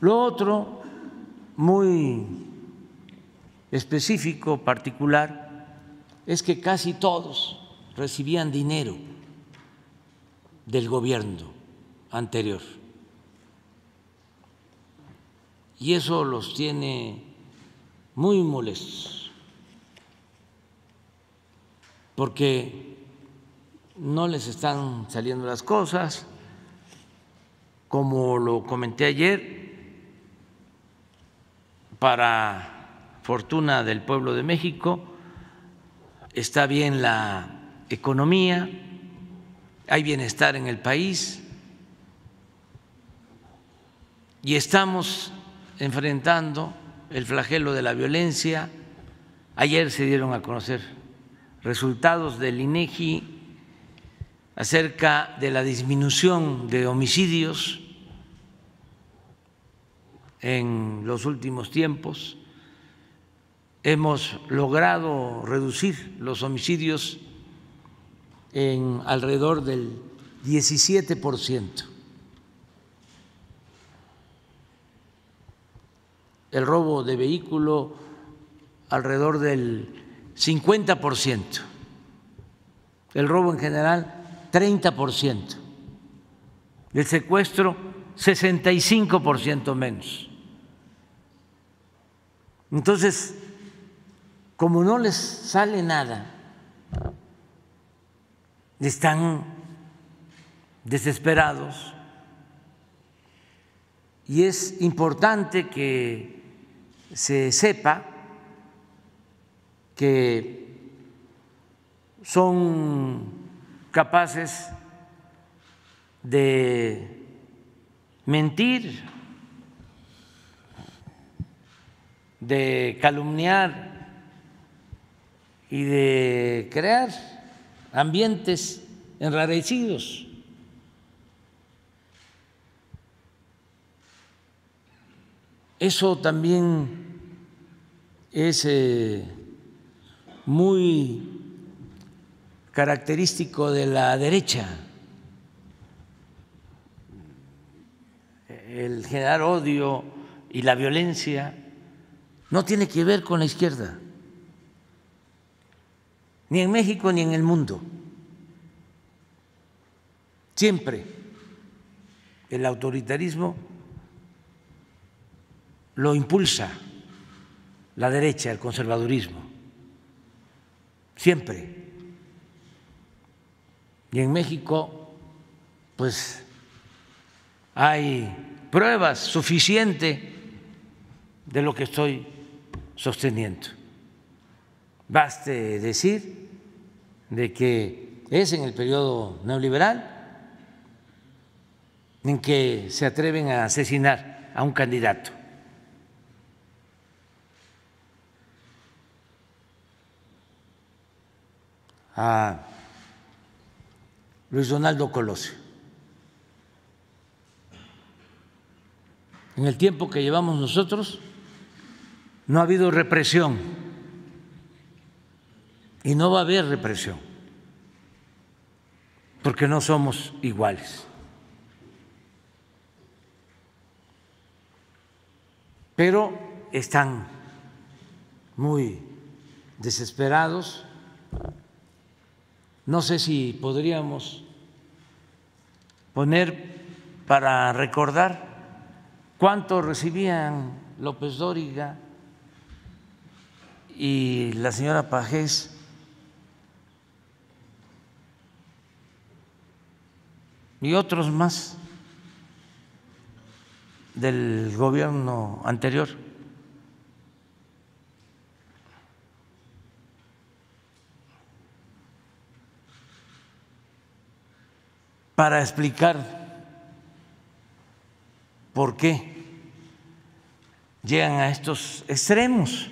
Lo otro, muy específico, particular, es que casi todos recibían dinero del gobierno anterior. Y eso los tiene muy molestos, porque no les están saliendo las cosas, como lo comenté ayer, para fortuna del pueblo de México, está bien la economía, hay bienestar en el país y estamos enfrentando el flagelo de la violencia. Ayer se dieron a conocer resultados del INEGI acerca de la disminución de homicidios en los últimos tiempos. Hemos logrado reducir los homicidios en alrededor del 17 por ciento. El robo de vehículo alrededor del 50 por ciento. El robo en general 30 por ciento. El secuestro 65 por ciento menos. Entonces, como no les sale nada, están desesperados. Y es importante que se sepa que son capaces de mentir, de calumniar y de crear ambientes enrarecidos. Eso también es eh, muy característico de la derecha, el generar odio y la violencia no tiene que ver con la izquierda, ni en México ni en el mundo. Siempre el autoritarismo lo impulsa la derecha, el conservadurismo. Siempre. Y en México, pues hay pruebas suficientes de lo que estoy sosteniendo. Baste decir de que es en el periodo neoliberal en que se atreven a asesinar a un candidato. a Luis Donaldo Colosio. En el tiempo que llevamos nosotros no ha habido represión y no va a haber represión porque no somos iguales. pero están muy desesperados. No sé si podríamos poner para recordar cuánto recibían López Dóriga y la señora Pajés y otros más del gobierno anterior. para explicar por qué llegan a estos extremos.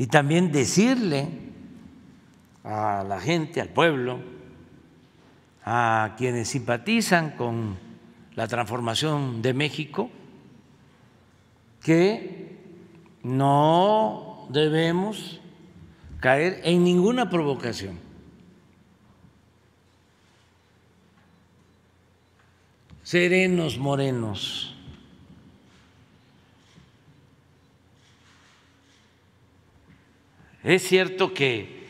Y también decirle a la gente, al pueblo, a quienes simpatizan con la transformación de México que no debemos caer en ninguna provocación. serenos morenos. Es cierto que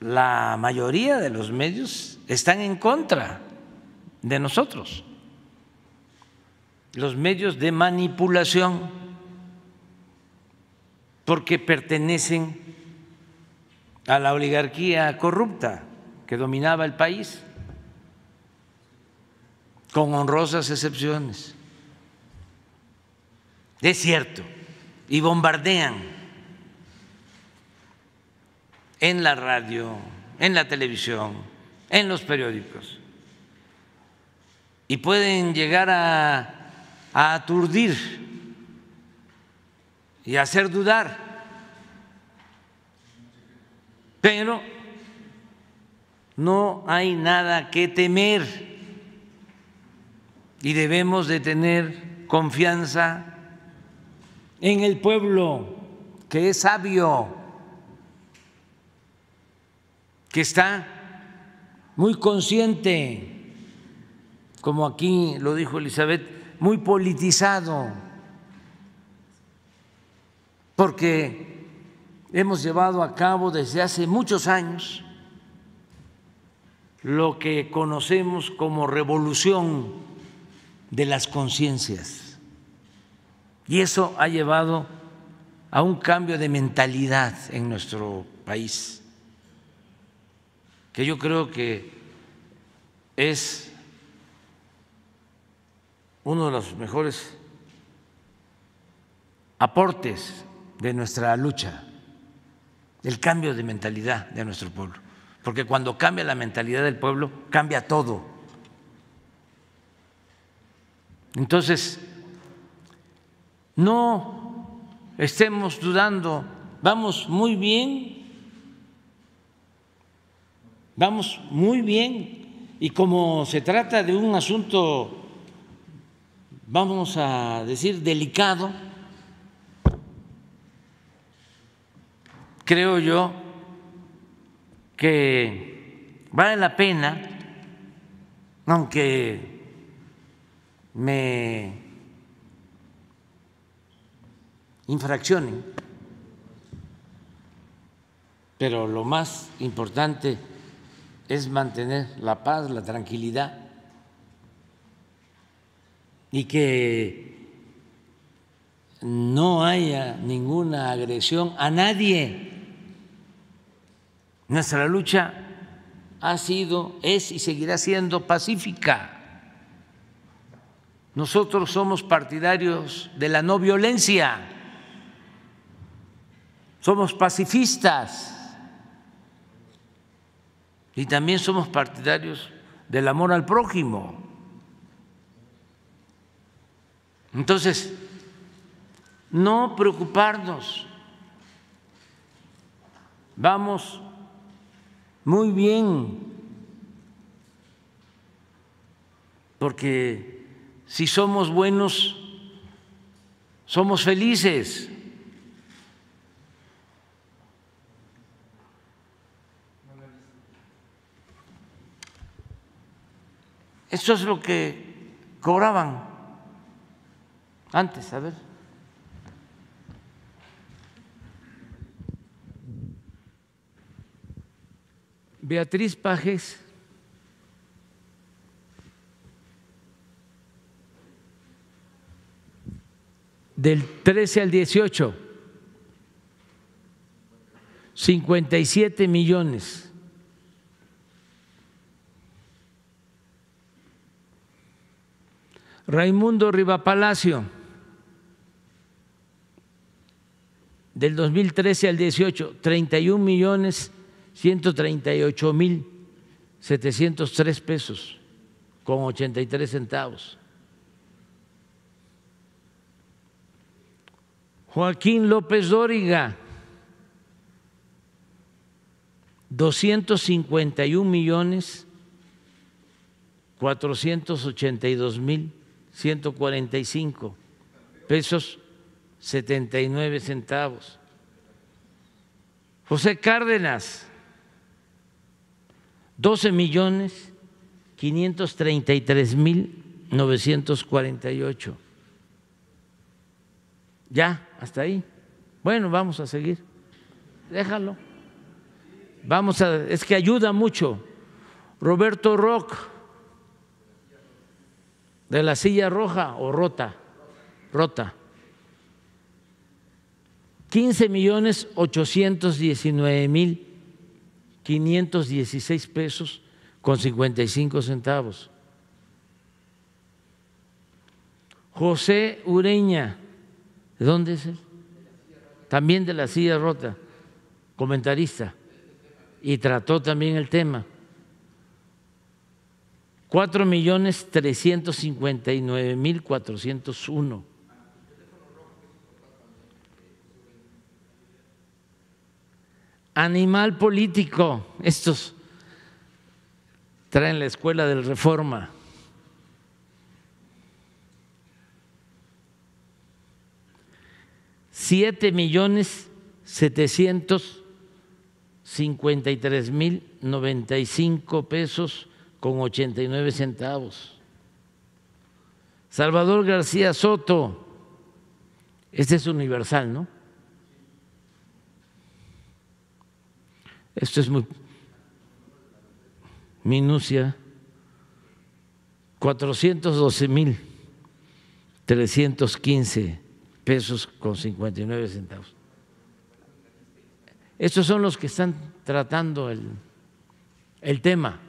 la mayoría de los medios están en contra de nosotros, los medios de manipulación, porque pertenecen a la oligarquía corrupta que dominaba el país, con honrosas excepciones. Es cierto, y bombardean en la radio, en la televisión, en los periódicos. Y pueden llegar a, aturdir y hacer dudar. Pero no hay nada que temer y debemos de tener confianza en el pueblo que es sabio que está muy consciente, como aquí lo dijo Elizabeth, muy politizado, porque hemos llevado a cabo desde hace muchos años lo que conocemos como revolución de las conciencias. Y eso ha llevado a un cambio de mentalidad en nuestro país que yo creo que es uno de los mejores aportes de nuestra lucha, el cambio de mentalidad de nuestro pueblo. Porque cuando cambia la mentalidad del pueblo, cambia todo. Entonces, no estemos dudando, vamos muy bien Vamos muy bien. Y como se trata de un asunto, vamos a decir, delicado, creo yo que vale la pena, aunque me infraccionen, pero lo más importante es mantener la paz, la tranquilidad y que no haya ninguna agresión a nadie. Nuestra lucha ha sido, es y seguirá siendo pacífica. Nosotros somos partidarios de la no violencia, somos pacifistas y también somos partidarios del amor al prójimo. Entonces, no preocuparnos, vamos muy bien, porque si somos buenos, somos felices. Eso es lo que cobraban antes, a ver. Beatriz Pajes. Del 13 al 18, 57 millones. Raimundo Rivapalacio, del 2013 al 18, 31 millones 138 mil 703 pesos con 83 centavos. Joaquín López Dóriga, 251 millones 482 mil 145 pesos 79 centavos. José Cárdenas, 12 millones 533.948. Ya, hasta ahí. Bueno, vamos a seguir. Déjalo. Vamos a, es que ayuda mucho. Roberto Rock, de la silla roja o rota, rota. 15 millones 819 mil 516 pesos con 55 centavos. José Ureña, ¿de dónde es él? También de la silla rota, comentarista, y trató también el tema. Cuatro millones trescientos cincuenta y nueve mil cuatrocientos uno. Animal político, estos traen la escuela del reforma. Siete millones setecientos cincuenta y tres mil noventa y cinco pesos con 89 centavos. Salvador García Soto, este es universal, ¿no? Esto es muy minucia, 412 mil 315 pesos con 59 centavos. Estos son los que están tratando el, el tema.